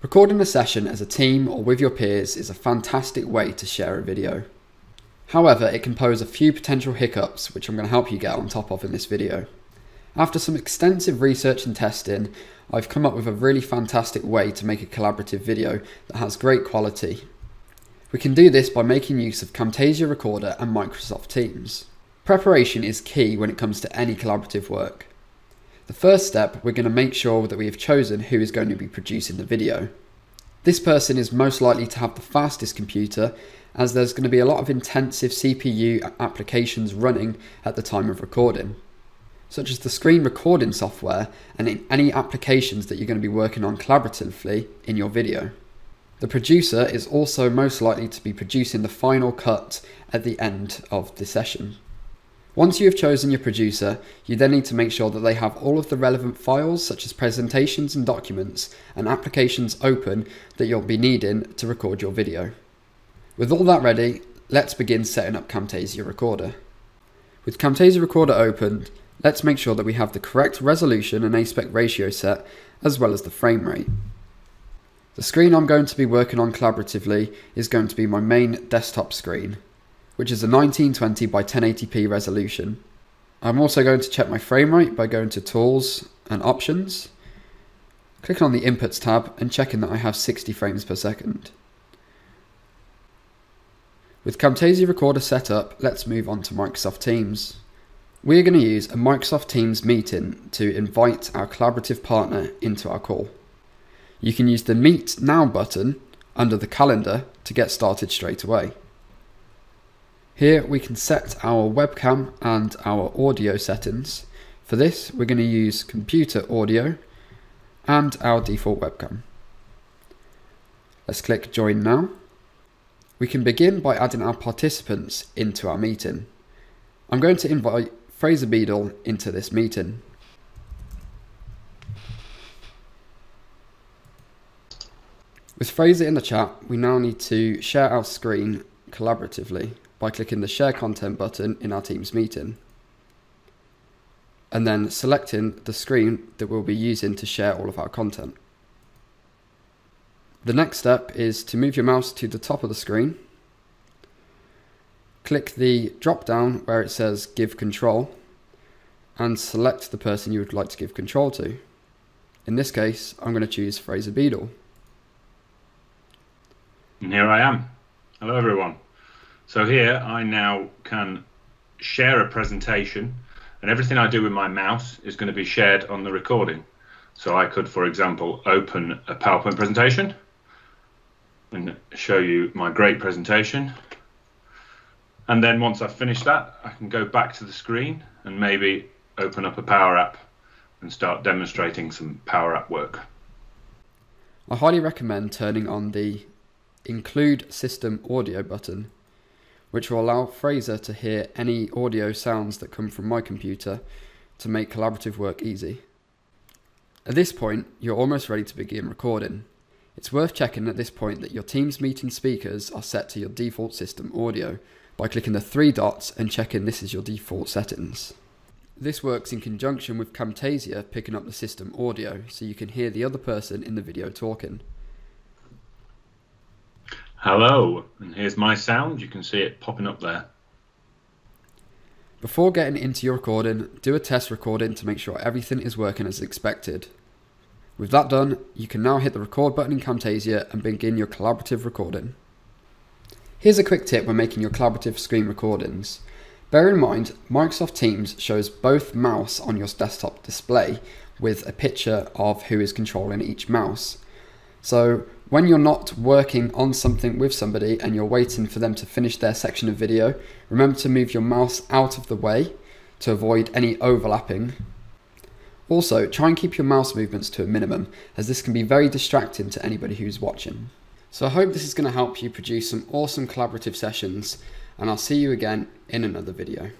Recording a session as a team or with your peers is a fantastic way to share a video. However, it can pose a few potential hiccups which I'm going to help you get on top of in this video. After some extensive research and testing, I've come up with a really fantastic way to make a collaborative video that has great quality. We can do this by making use of Camtasia Recorder and Microsoft Teams. Preparation is key when it comes to any collaborative work. The first step, we're going to make sure that we have chosen who is going to be producing the video. This person is most likely to have the fastest computer as there's going to be a lot of intensive CPU applications running at the time of recording, such as the screen recording software and any applications that you're going to be working on collaboratively in your video. The producer is also most likely to be producing the final cut at the end of the session. Once you have chosen your producer, you then need to make sure that they have all of the relevant files such as presentations and documents and applications open that you'll be needing to record your video. With all that ready, let's begin setting up Camtasia Recorder. With Camtasia Recorder opened, let's make sure that we have the correct resolution and aspect ratio set as well as the frame rate. The screen I'm going to be working on collaboratively is going to be my main desktop screen which is a 1920 by 1080p resolution. I'm also going to check my frame rate by going to Tools and Options, clicking on the Inputs tab and checking that I have 60 frames per second. With Camtasia Recorder set up, let's move on to Microsoft Teams. We're going to use a Microsoft Teams meeting to invite our collaborative partner into our call. You can use the Meet Now button under the calendar to get started straight away. Here we can set our webcam and our audio settings. For this, we're going to use computer audio and our default webcam. Let's click join now. We can begin by adding our participants into our meeting. I'm going to invite Fraser Beadle into this meeting. With Fraser in the chat, we now need to share our screen collaboratively by clicking the Share Content button in our Teams meeting and then selecting the screen that we'll be using to share all of our content. The next step is to move your mouse to the top of the screen, click the drop down where it says Give Control and select the person you would like to give control to. In this case, I'm going to choose Fraser Beadle. And here I am. Hello everyone. So here I now can share a presentation and everything I do with my mouse is going to be shared on the recording. So I could, for example, open a PowerPoint presentation and show you my great presentation. And then once I've finished that, I can go back to the screen and maybe open up a Power App and start demonstrating some Power App work. I highly recommend turning on the Include System Audio button which will allow Fraser to hear any audio sounds that come from my computer to make collaborative work easy. At this point, you're almost ready to begin recording. It's worth checking at this point that your Teams meeting speakers are set to your default system audio by clicking the three dots and checking this is your default settings. This works in conjunction with Camtasia picking up the system audio so you can hear the other person in the video talking. Hello, and here's my sound. You can see it popping up there. Before getting into your recording, do a test recording to make sure everything is working as expected. With that done, you can now hit the record button in Camtasia and begin your collaborative recording. Here's a quick tip when making your collaborative screen recordings. Bear in mind, Microsoft Teams shows both mouse on your desktop display with a picture of who is controlling each mouse. So when you're not working on something with somebody and you're waiting for them to finish their section of video, remember to move your mouse out of the way to avoid any overlapping. Also, try and keep your mouse movements to a minimum as this can be very distracting to anybody who's watching. So I hope this is going to help you produce some awesome collaborative sessions and I'll see you again in another video.